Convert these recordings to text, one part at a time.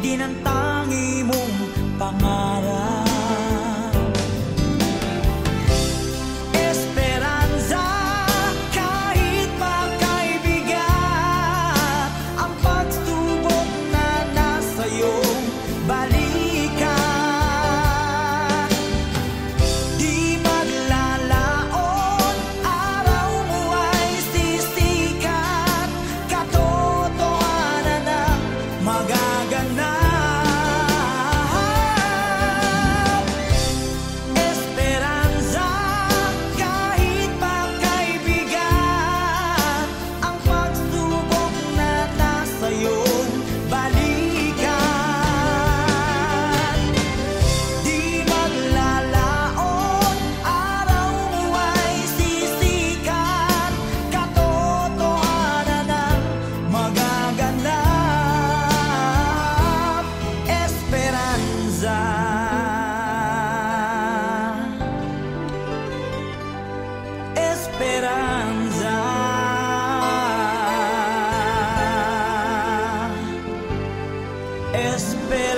Ginantangi mong pangalan. esperar.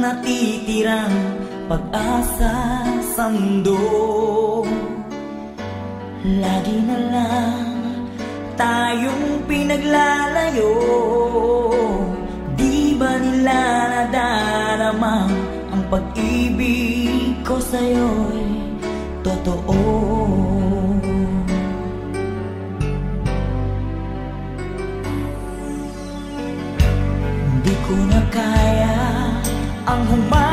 walang natitirang pag-asa sandong Lagi na lang tayong pinaglalayo. Di ba nila nadaramang ang pag-ibig ko sa'yo'y totoo? Di ko na kaya ang humbang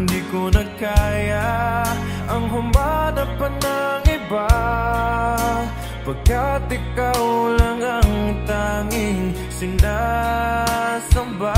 Hindi ko na kaya Ang humada pa ng iba. Pagkat ikaw lang ang tanging sinasamba.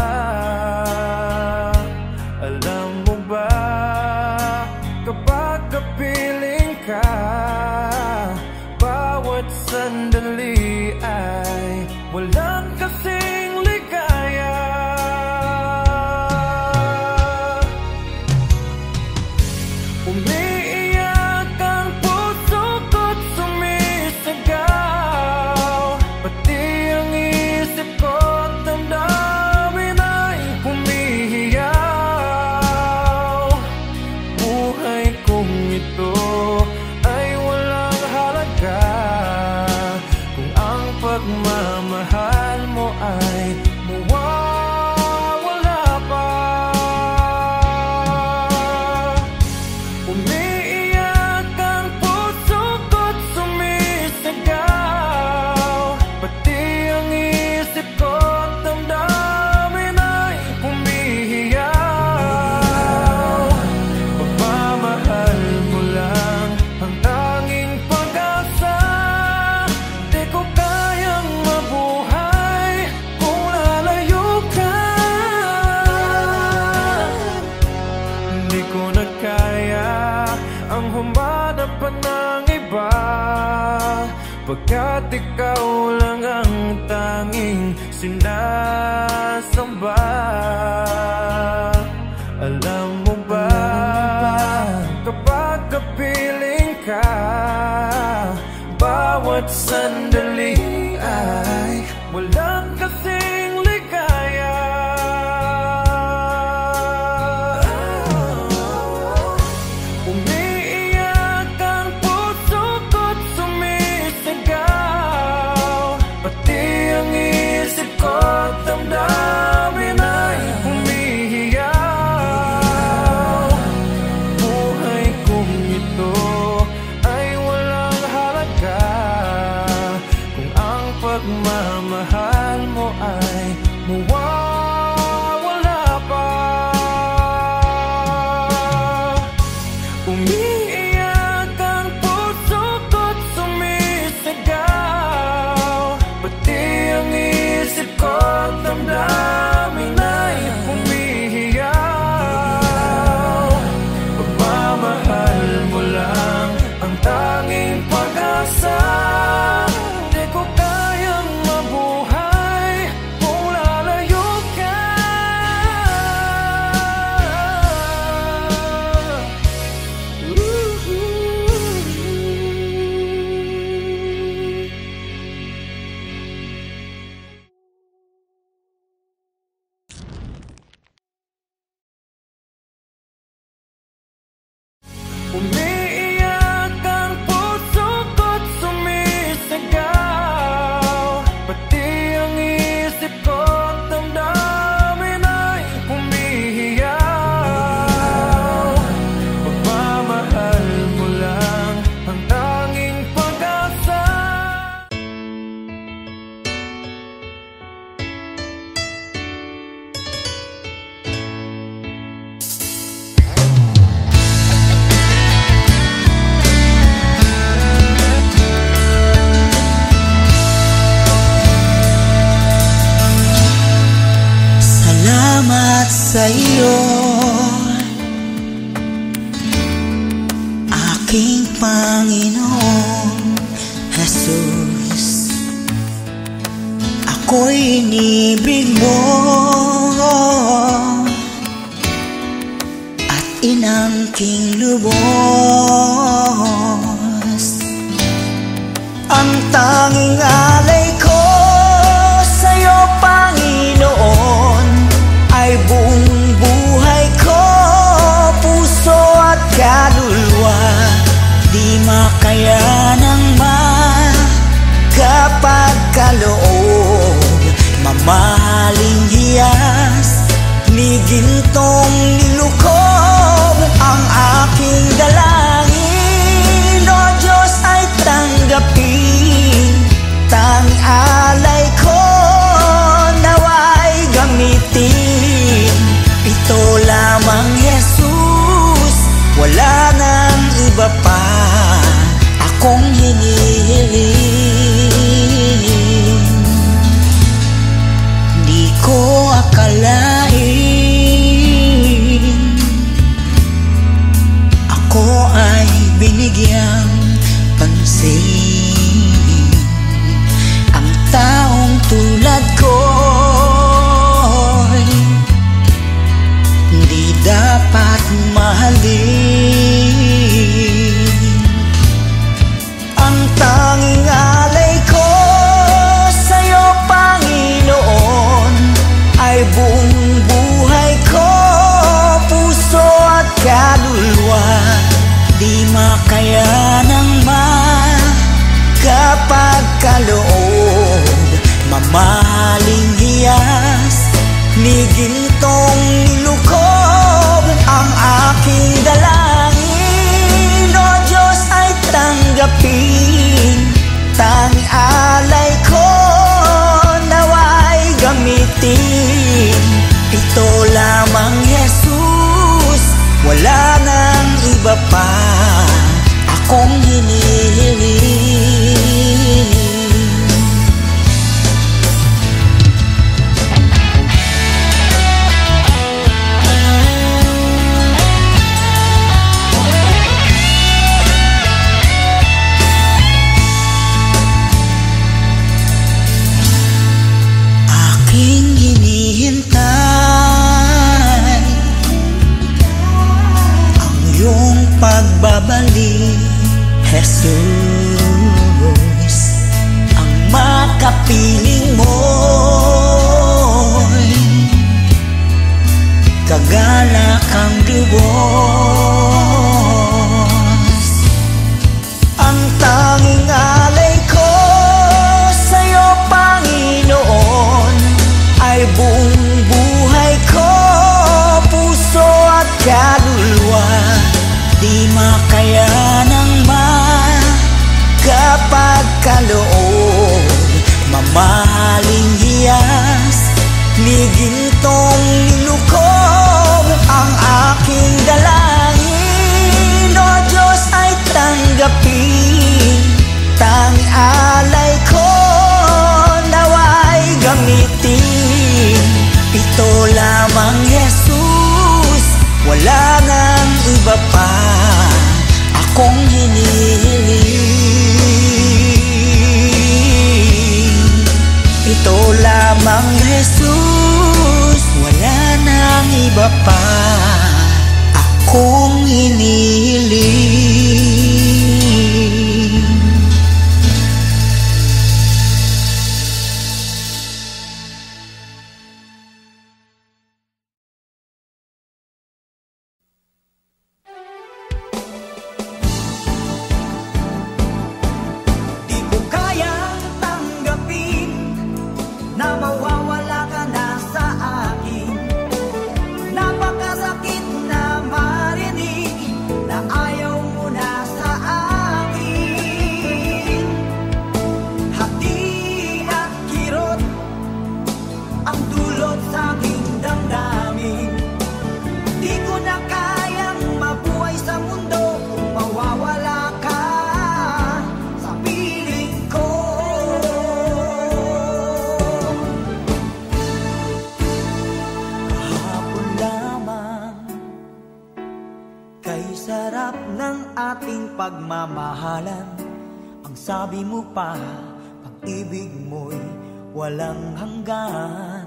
itim Ito lamang Jesus. Wala nang iba pa. atin Ito lamang Jesus. Wala nang iba pa. Akong hinihiling Jesus ang makapiling mo kagala kang duwon loob. Mamahaling hiyas Ni gintong nilukob Ang aking dalangin O Diyos ay tanggapin Tangi alay ko Nawa ay gamitin. Ito lamang Jesus Wala nang iba pa. Akong hinihintay iba pa. Akong hinihiling pangalan. Ang sabi mo pa, pag-ibig mo'y walang hanggan.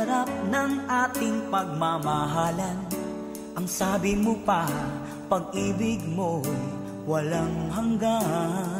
sarap ng ating pagmamahalan. Ang sabi mo pa, pag-ibig mo'y walang hanggan.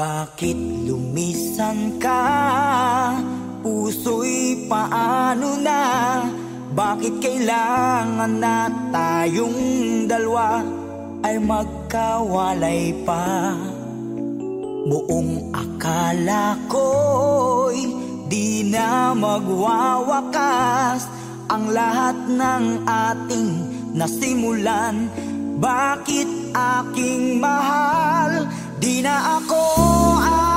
Bakit lumisan ka? Puso'y paano na? Bakit kailangan na tayong dalawa ay magkawalay pa? Buong akala ko'y di na magwawakas ang lahat ng ating nasimulan. Bakit aking mahal? Di na ako ang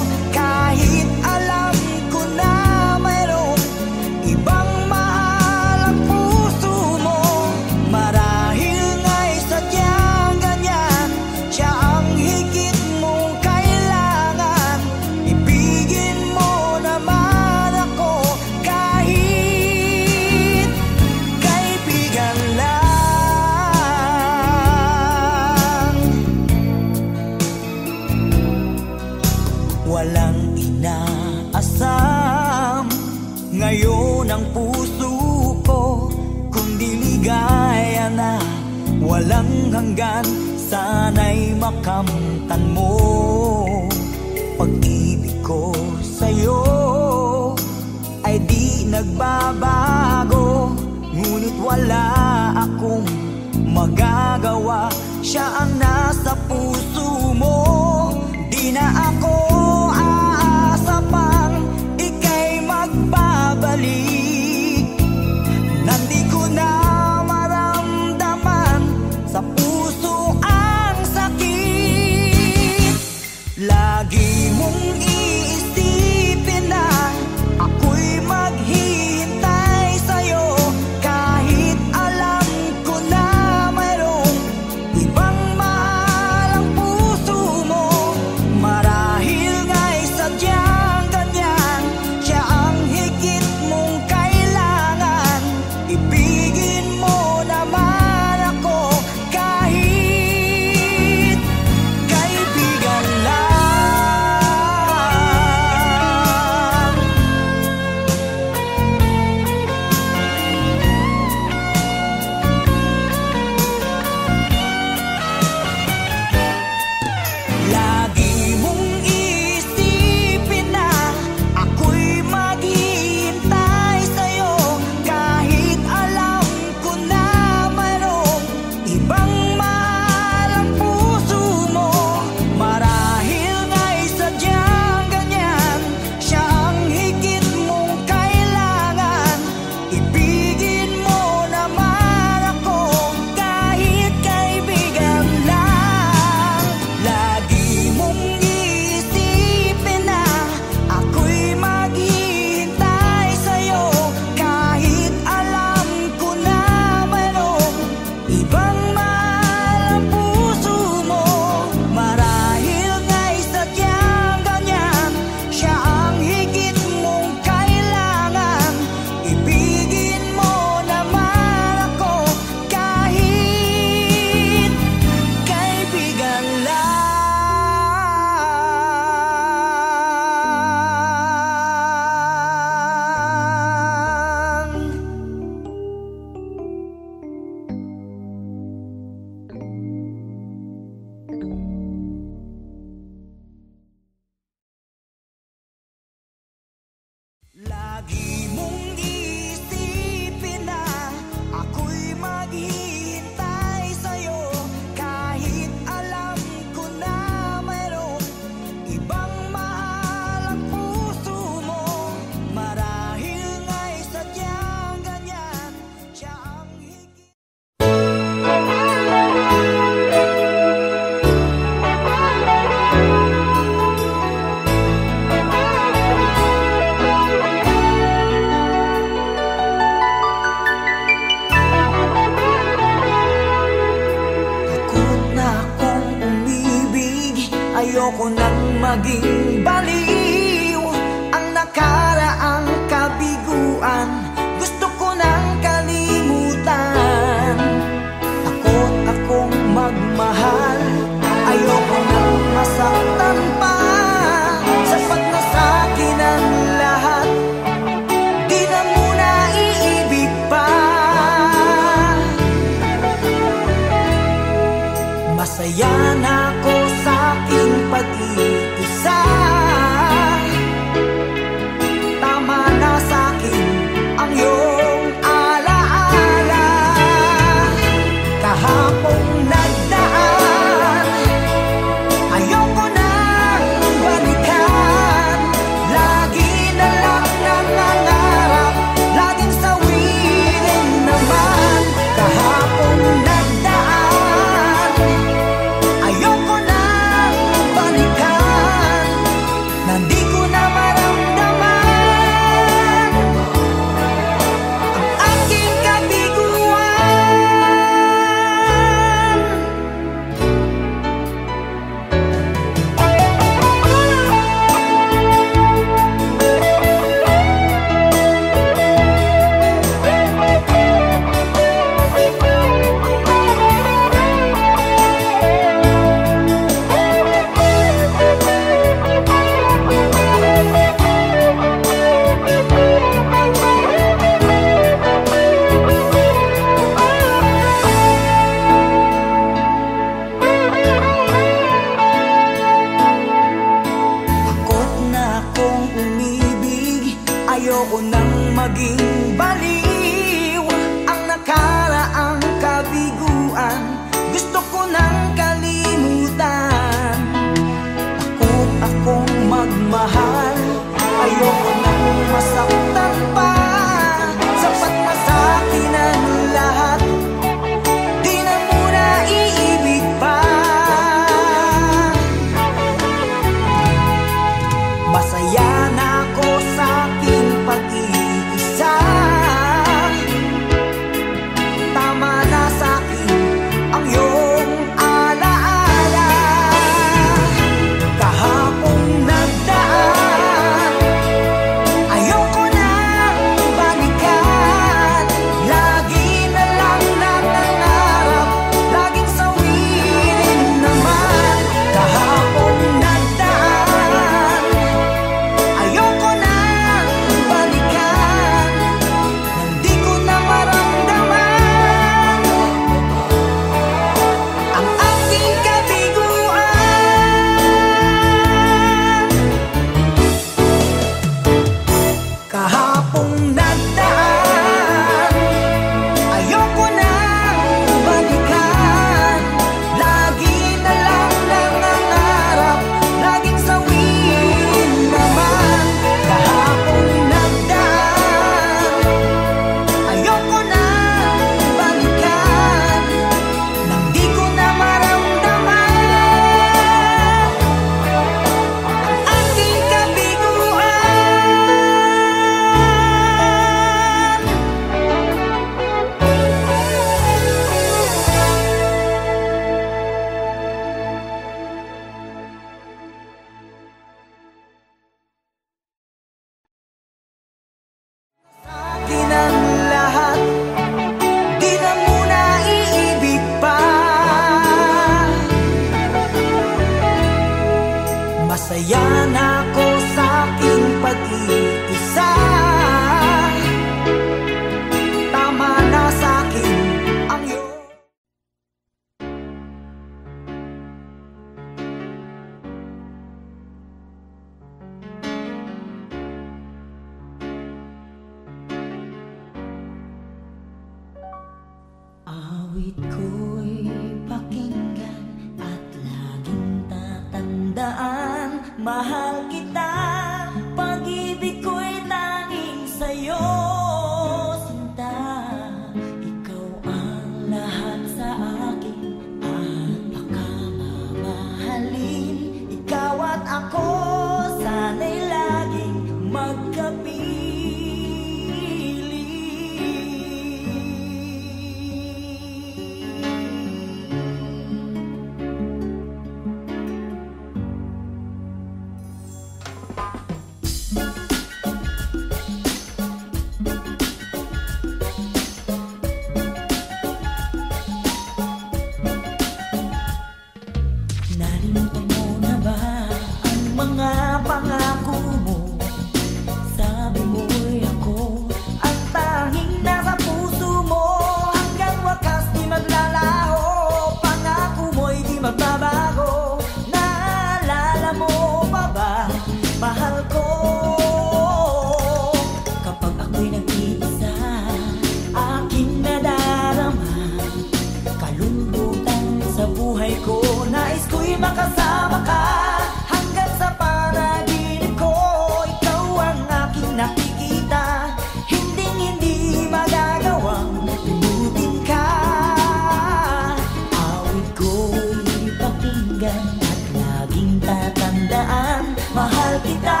ako'y pakinggan at laging tatandaan Mahal kita,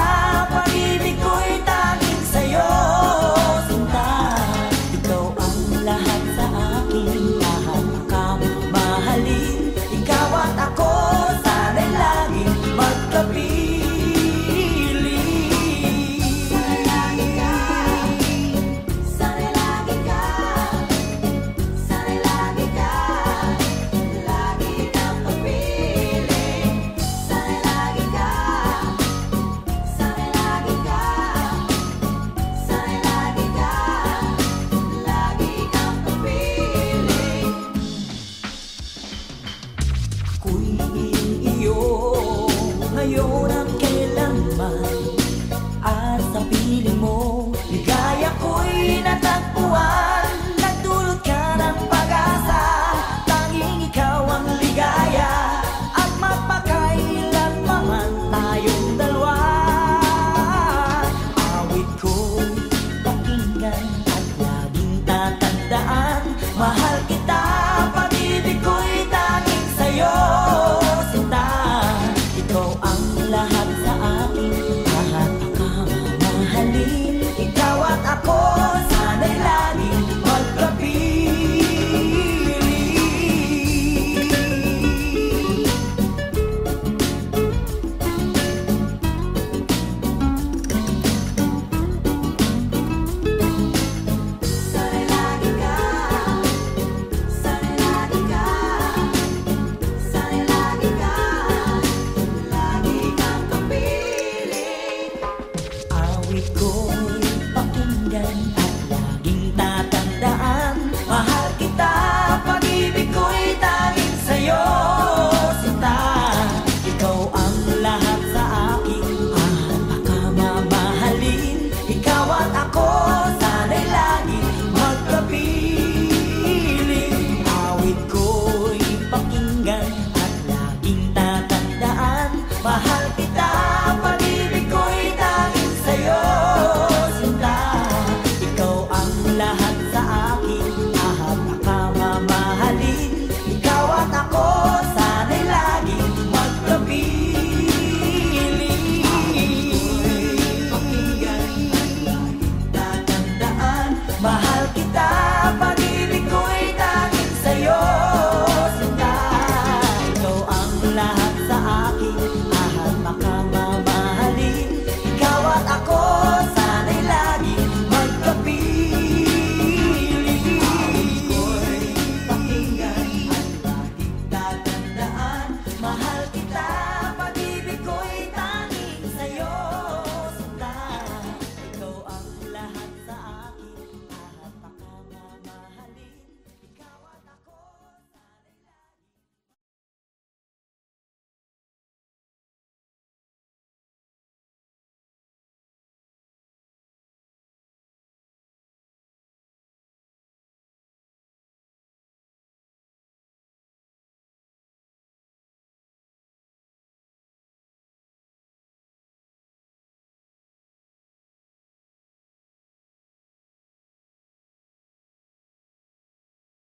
pag-ibig